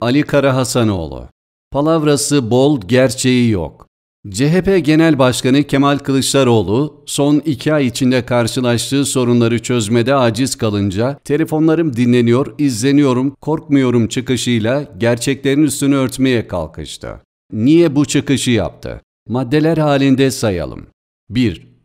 Ali Karahasanoğlu Palavrası bol, gerçeği yok. CHP Genel Başkanı Kemal Kılıçdaroğlu, son iki ay içinde karşılaştığı sorunları çözmede aciz kalınca, telefonlarım dinleniyor, izleniyorum, korkmuyorum çıkışıyla gerçeklerin üstünü örtmeye kalkıştı. Niye bu çıkışı yaptı? Maddeler halinde sayalım. 1.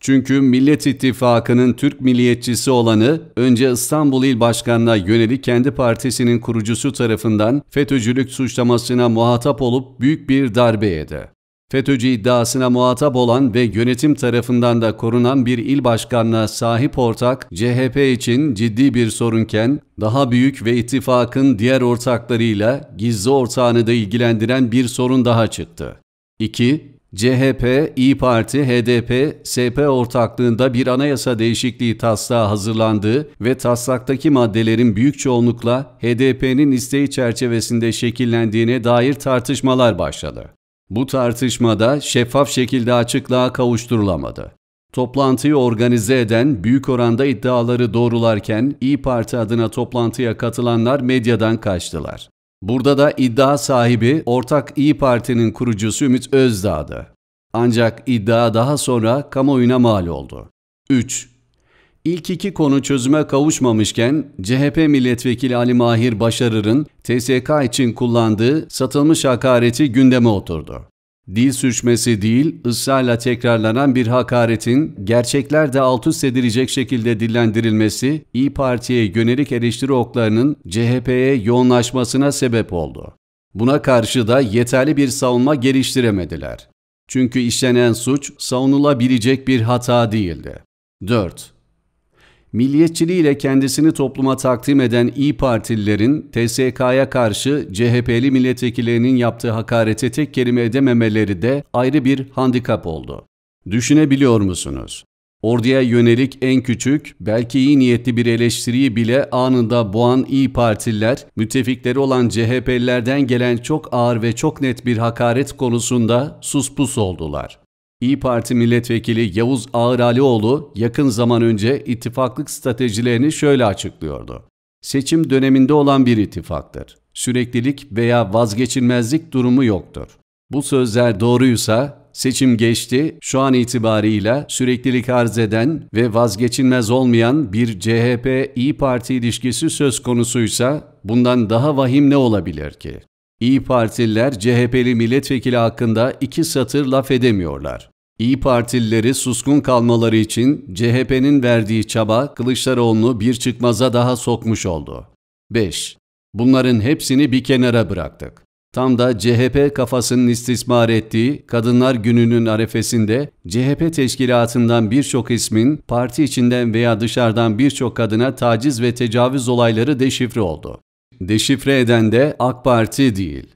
Çünkü Millet İttifakı'nın Türk milliyetçisi olanı önce İstanbul İl Başkanı'na yönelik kendi partisinin kurucusu tarafından FETÖ'cülük suçlamasına muhatap olup büyük bir darbe yedi. FETÖ'cü iddiasına muhatap olan ve yönetim tarafından da korunan bir il başkanına sahip ortak CHP için ciddi bir sorunken daha büyük ve ittifakın diğer ortaklarıyla gizli ortağını da ilgilendiren bir sorun daha çıktı. 2. CHP, İyi Parti, HDP, SP ortaklığında bir anayasa değişikliği taslağı hazırlandığı ve taslaktaki maddelerin büyük çoğunlukla HDP'nin isteği çerçevesinde şekillendiğine dair tartışmalar başladı. Bu tartışmada şeffaf şekilde açıklığa kavuşturulamadı. Toplantıyı organize eden büyük oranda iddiaları doğrularken İyi Parti adına toplantıya katılanlar medyadan kaçtılar. Burada da iddia sahibi ortak İyi Parti'nin kurucusu Ümit Özdağ'dı. Ancak iddia daha sonra kamuoyuna mal oldu. 3. İlk iki konu çözüme kavuşmamışken CHP milletvekili Ali Mahir Başarır'ın TSK için kullandığı satılmış hakareti gündeme oturdu. Dil sürçmesi değil, ısrarla tekrarlanan bir hakaretin gerçeklerde alt üst edilecek şekilde dillendirilmesi, İyi Parti'ye yönelik eleştiri oklarının CHP'ye yoğunlaşmasına sebep oldu. Buna karşı da yeterli bir savunma geliştiremediler. Çünkü işlenen suç savunulabilecek bir hata değildi. 4. Milliyetçiliğiyle kendisini topluma takdim eden İyi Partililerin TSK'ya karşı CHP'li milletvekillerinin yaptığı hakarete tek kelime edememeleri de ayrı bir handikap oldu. Düşünebiliyor musunuz? Orduya yönelik en küçük, belki iyi niyetli bir eleştiriyi bile anında boğan İyi Partililer, müttefikleri olan CHP'lilerden gelen çok ağır ve çok net bir hakaret konusunda suspus oldular. İyi Parti milletvekili Yavuz Ağıralioğlu yakın zaman önce ittifaklık stratejilerini şöyle açıklıyordu. Seçim döneminde olan bir ittifaktır. Süreklilik veya vazgeçilmezlik durumu yoktur. Bu sözler doğruysa seçim geçti, şu an itibarıyla süreklilik arz eden ve vazgeçilmez olmayan bir CHP-İyi Parti ilişkisi söz konusuysa bundan daha vahim ne olabilir ki? İyi Partililer CHP'li milletvekili hakkında iki satır laf edemiyorlar. İyi Partilileri suskun kalmaları için CHP'nin verdiği çaba Kılıçdaroğlu'nu bir çıkmaza daha sokmuş oldu. 5. Bunların hepsini bir kenara bıraktık. Tam da CHP kafasının istismar ettiği Kadınlar Günü'nün arefesinde CHP teşkilatından birçok ismin parti içinden veya dışarıdan birçok kadına taciz ve tecavüz olayları deşifre oldu. Deşifre eden de AK Parti değil.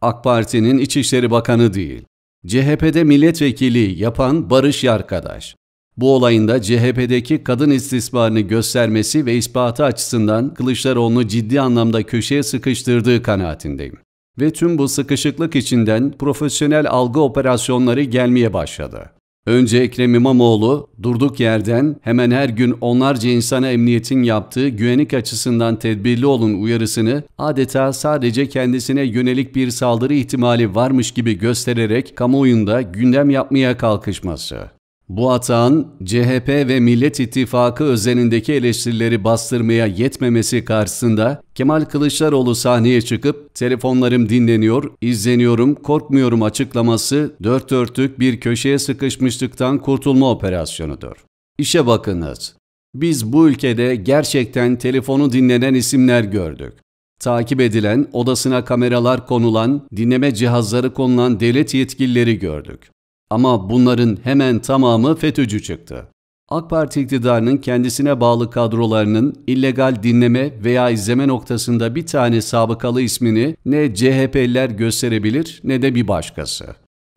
AK Parti'nin İçişleri Bakanı değil. CHP'de milletvekili yapan Barış Yarkadaş. Bu olayın da CHP'deki kadın istismarını göstermesi ve ispatı açısından Kılıçdaroğlu'nu ciddi anlamda köşeye sıkıştırdığı kanaatindeyim. Ve tüm bu sıkışıklık içinden profesyonel algı operasyonları gelmeye başladı. Önce Ekrem İmamoğlu durduk yerden hemen her gün onlarca insana emniyetin yaptığı güvenlik açısından tedbirli olun uyarısını adeta sadece kendisine yönelik bir saldırı ihtimali varmış gibi göstererek kamuoyunda gündem yapmaya kalkışması. Bu atağın CHP ve Millet İttifakı özelindeki eleştirileri bastırmaya yetmemesi karşısında Kemal Kılıçdaroğlu sahneye çıkıp telefonlarım dinleniyor, izleniyorum, korkmuyorum açıklaması dört dörtlük bir köşeye sıkışmışlıktan kurtulma operasyonudur. İşe bakınız. Biz bu ülkede gerçekten telefonu dinlenen isimler gördük. Takip edilen, odasına kameralar konulan, dinleme cihazları konulan devlet yetkilileri gördük. Ama bunların hemen tamamı FETÖ'cü çıktı. AK Parti iktidarının kendisine bağlı kadrolarının illegal dinleme veya izleme noktasında bir tane sabıkalı ismini ne CHP'liler gösterebilir ne de bir başkası.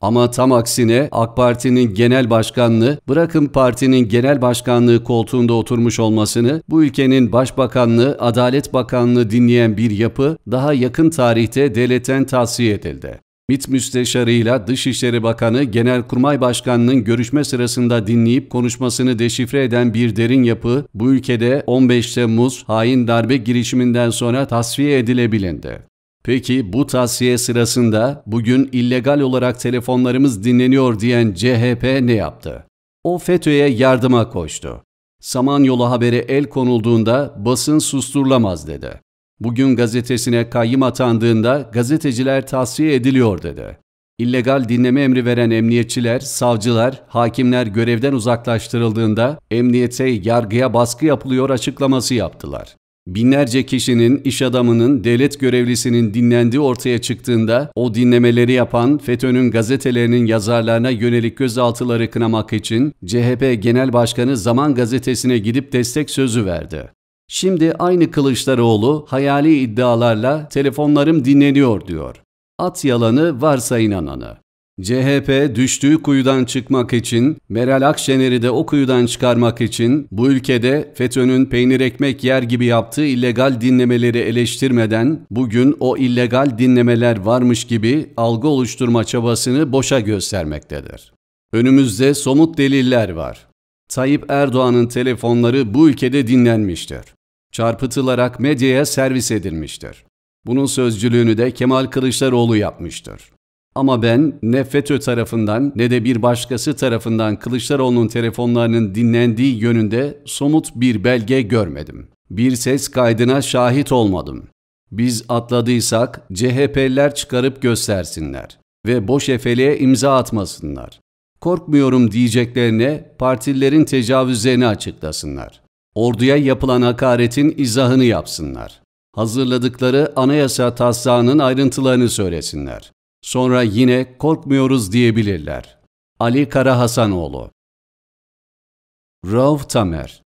Ama tam aksine AK Parti'nin genel başkanlığı, bırakın partinin genel başkanlığı koltuğunda oturmuş olmasını, bu ülkenin başbakanlığı, adalet bakanlığı dinleyen bir yapı daha yakın tarihte devletten tavsiye edildi. MİT Müsteşarıyla Dışişleri Bakanı Genelkurmay Başkanı'nın görüşme sırasında dinleyip konuşmasını deşifre eden bir derin yapı bu ülkede 15 Temmuz hain darbe girişiminden sonra tasfiye edilebilindi. Peki bu tavsiye sırasında bugün illegal olarak telefonlarımız dinleniyor diyen CHP ne yaptı? O FETÖ'ye yardıma koştu. Samanyolu haberi el konulduğunda basın susturulamaz dedi. Bugün gazetesine kayyım atandığında gazeteciler tasfiye ediliyor dedi. İllegal dinleme emri veren emniyetçiler, savcılar, hakimler görevden uzaklaştırıldığında emniyete, yargıya baskı yapılıyor açıklaması yaptılar. Binlerce kişinin, iş adamının, devlet görevlisinin dinlendiği ortaya çıktığında o dinlemeleri yapan FETÖ'nün gazetelerinin yazarlarına yönelik gözaltıları kınamak için CHP Genel Başkanı Zaman Gazetesi'ne gidip destek sözü verdi. Şimdi aynı Kılıçdaroğlu hayali iddialarla telefonlarım dinleniyor diyor. At yalanı varsa inananı. CHP düştüğü kuyudan çıkmak için, Meral Akşener'i de o kuyudan çıkarmak için bu ülkede FETÖ'nün peynir ekmek yer gibi yaptığı illegal dinlemeleri eleştirmeden bugün o illegal dinlemeler varmış gibi algı oluşturma çabasını boşa göstermektedir. Önümüzde somut deliller var. Tayyip Erdoğan'ın telefonları bu ülkede dinlenmiştir. Çarpıtılarak medyaya servis edilmiştir. Bunun sözcülüğünü de Kemal Kılıçdaroğlu yapmıştır. Ama ben ne FETÖ tarafından ne de bir başkası tarafından Kılıçdaroğlu'nun telefonlarının dinlendiği yönünde somut bir belge görmedim. Bir ses kaydına şahit olmadım. Biz atladıysak CHP'liler çıkarıp göstersinler ve boş efeliğe imza atmasınlar. Korkmuyorum diyeceklerine partililerin tecavüzlerini açıklasınlar. Orduya yapılan hakaretin izahını yapsınlar. Hazırladıkları anayasa taslağının ayrıntılarını söylesinler. Sonra yine korkmuyoruz diyebilirler. Ali Kara Hasanoğlu Rauf Tamer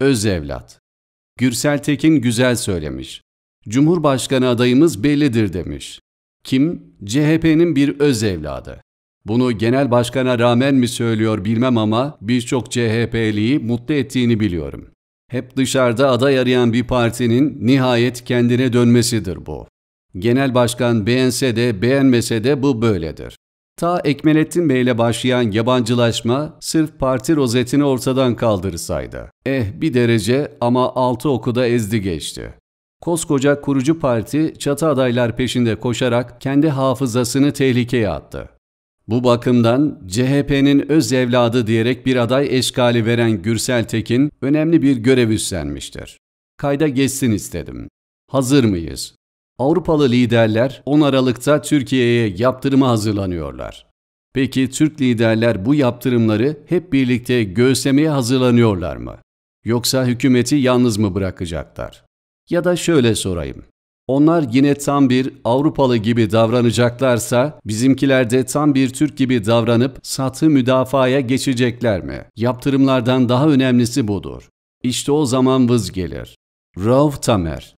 Öz evlat Gürsel Tekin güzel söylemiş. Cumhurbaşkanı adayımız bellidir demiş. Kim? CHP'nin bir öz evladı. Bunu genel başkana rağmen mi söylüyor bilmem ama birçok CHP'liyi mutlu ettiğini biliyorum. Hep dışarıda aday arayan bir partinin nihayet kendine dönmesidir bu. Genel başkan beğense de beğenmese de bu böyledir. Ta Ekmelettin Bey ile başlayan yabancılaşma sırf parti rozetini ortadan kaldırsaydı. Eh bir derece ama altı okuda ezdi geçti. Koskoca kurucu parti çatı adaylar peşinde koşarak kendi hafızasını tehlikeye attı. Bu bakımdan CHP'nin öz evladı diyerek bir aday eşkali veren Gürsel Tekin önemli bir görev üstlenmiştir. Kayda geçsin istedim. Hazır mıyız? Avrupalı liderler 10 Aralık'ta Türkiye'ye yaptırıma hazırlanıyorlar. Peki Türk liderler bu yaptırımları hep birlikte göğüslemeye hazırlanıyorlar mı? Yoksa hükümeti yalnız mı bırakacaklar? Ya da şöyle sorayım. Onlar yine tam bir Avrupalı gibi davranacaklarsa bizimkiler de tam bir Türk gibi davranıp satı müdafaya geçecekler mi? Yaptırımlardan daha önemlisi budur. İşte o zaman vız gelir. Rauf Tamer